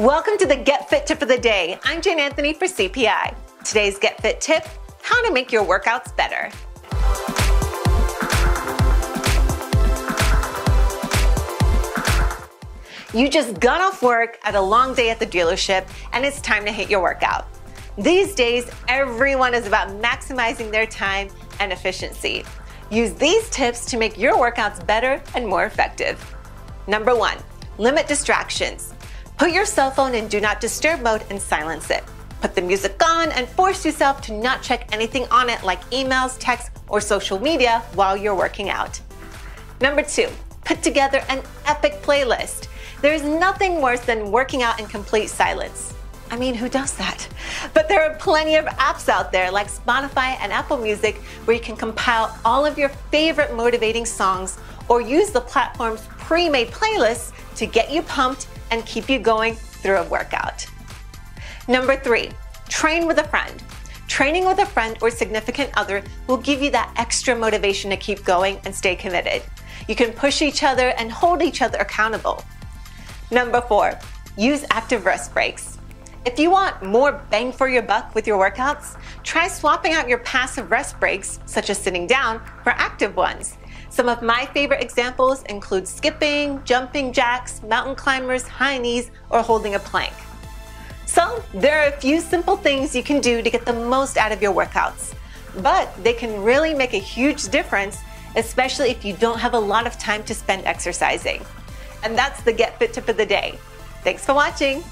Welcome to the Get Fit tip of the day. I'm Jane Anthony for CPI. Today's Get Fit tip how to make your workouts better. You just got off work at a long day at the dealership and it's time to hit your workout. These days, everyone is about maximizing their time and efficiency. Use these tips to make your workouts better and more effective. Number one, limit distractions. Put your cell phone in do not disturb mode and silence it. Put the music on and force yourself to not check anything on it like emails, texts, or social media while you're working out. Number two, put together an epic playlist. There's nothing worse than working out in complete silence. I mean, who does that? But there are plenty of apps out there like Spotify and Apple Music where you can compile all of your favorite motivating songs or use the platform's pre made playlists to get you pumped and keep you going through a workout. Number three, train with a friend. Training with a friend or significant other will give you that extra motivation to keep going and stay committed. You can push each other and hold each other accountable. Number four, use active rest breaks. If you want more bang for your buck with your workouts, try swapping out your passive rest breaks, such as sitting down, for active ones. Some of my favorite examples include skipping, jumping jacks, mountain climbers, high knees, or holding a plank. So, there are a few simple things you can do to get the most out of your workouts, but they can really make a huge difference, especially if you don't have a lot of time to spend exercising. And that's the Get Fit tip of the day. Thanks for watching.